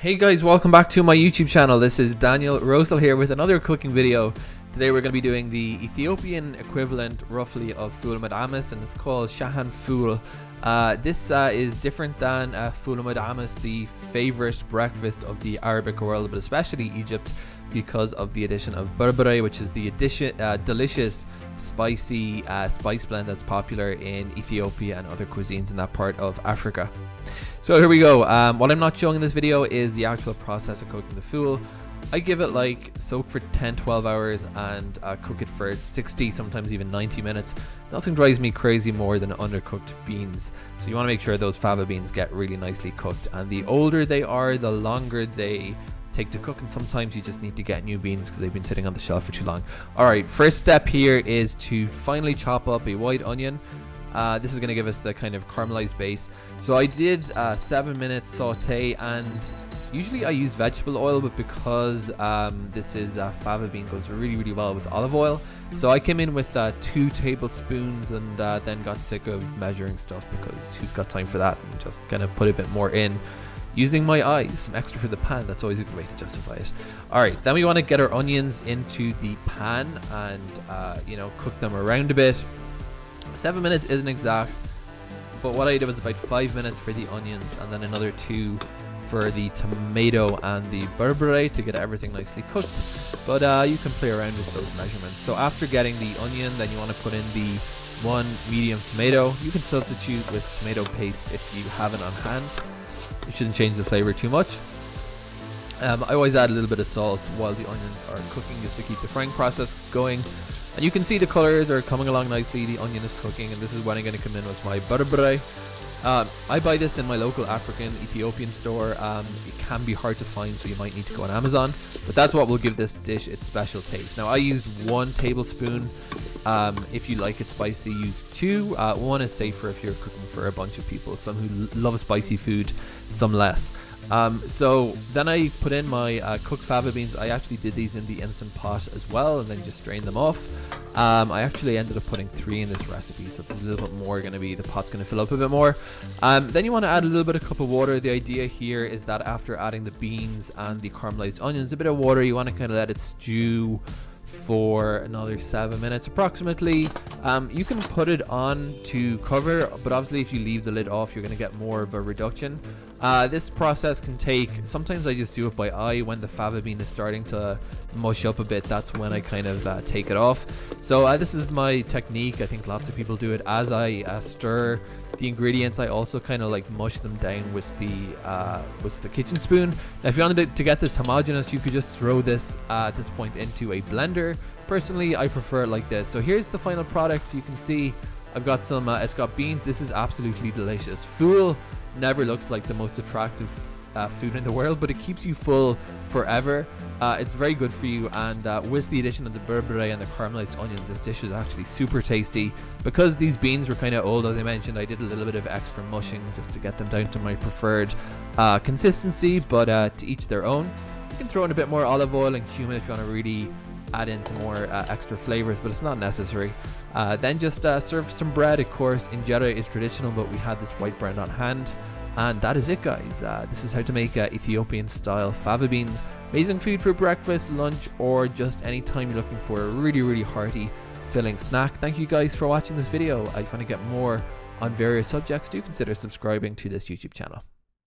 Hey guys, welcome back to my YouTube channel. This is Daniel Rosehill here with another cooking video. Today we're going to be doing the Ethiopian equivalent roughly of Ful Medames and it's called Shahan Ful. Uh, this uh, is different than uh, Ful Medames, the favorite breakfast of the Arabic world, but especially Egypt because of the addition of berbere, which is the addition, uh, delicious spicy uh, spice blend that's popular in Ethiopia and other cuisines in that part of Africa. So here we go. Um, what I'm not showing in this video is the actual process of cooking the ful. I give it like soak for 10 12 hours and uh, cook it for 60 sometimes even 90 minutes nothing drives me crazy more than undercooked beans so you want to make sure those fava beans get really nicely cooked and the older they are the longer they take to cook and sometimes you just need to get new beans because they've been sitting on the shelf for too long. Alright, first step here is to finally chop up a white onion. Uh, this is going to give us the kind of caramelized base. So I did uh, 7 minutes saute and usually I use vegetable oil but because um, this is uh, fava bean goes really really well with olive oil. So I came in with uh, 2 tablespoons and uh, then got sick of measuring stuff because who's got time for that and just kind of put a bit more in using my eyes, some extra for the pan. That's always a good way to justify it. All right, then we want to get our onions into the pan and, uh, you know, cook them around a bit. Seven minutes isn't exact, but what I did was about five minutes for the onions and then another two for the tomato and the berbere to get everything nicely cooked. But uh, you can play around with those measurements. So after getting the onion, then you want to put in the one medium tomato. You can substitute with tomato paste if you have it on hand. It shouldn't change the flavor too much. Um, I always add a little bit of salt while the onions are cooking just to keep the frying process going. And you can see the colors are coming along nicely. The onion is cooking, and this is when I'm going to come in with my berbere. Um, I buy this in my local African Ethiopian store. Um, it can be hard to find, so you might need to go on Amazon. But that's what will give this dish its special taste. Now, I used one tablespoon. Um, if you like it spicy, use two. Uh, one is safer if you're cooking for a bunch of people. Some who love spicy food, some less. Um, so then I put in my uh, cooked fava beans. I actually did these in the instant pot as well, and then just drained them off. Um, I actually ended up putting three in this recipe, so there's a little bit more going to be. The pot's going to fill up a bit more. Um, then you want to add a little bit of cup of water. The idea here is that after adding the beans and the caramelized onions, a bit of water, you want to kind of let it stew for another seven minutes approximately. Um, you can put it on to cover, but obviously if you leave the lid off, you're going to get more of a reduction. Uh, this process can take, sometimes I just do it by eye when the fava bean is starting to mush up a bit. That's when I kind of uh, take it off. So uh, this is my technique. I think lots of people do it. As I uh, stir the ingredients, I also kind of like mush them down with the uh, with the kitchen spoon. Now, if you wanted to get this homogenous, you could just throw this uh, at this point into a blender. Personally, I prefer it like this. So here's the final product. You can see I've got some uh, got beans. This is absolutely delicious. Ful never looks like the most attractive uh, food in the world, but it keeps you full forever. Uh, it's very good for you, and uh, with the addition of the berbere and the caramelized onions, this dish is actually super tasty. Because these beans were kind of old, as I mentioned, I did a little bit of extra mushing just to get them down to my preferred uh, consistency, but uh, to each their own. You can throw in a bit more olive oil and cumin if you want to really add in some more uh, extra flavors, but it's not necessary. Uh, then just uh, serve some bread. Of course, injera is traditional, but we had this white bread on hand. And that is it, guys. Uh, this is how to make uh, Ethiopian style fava beans. Amazing food for breakfast, lunch, or just any time you're looking for a really, really hearty, filling snack. Thank you guys for watching this video. If you want to get more on various subjects, do consider subscribing to this YouTube channel.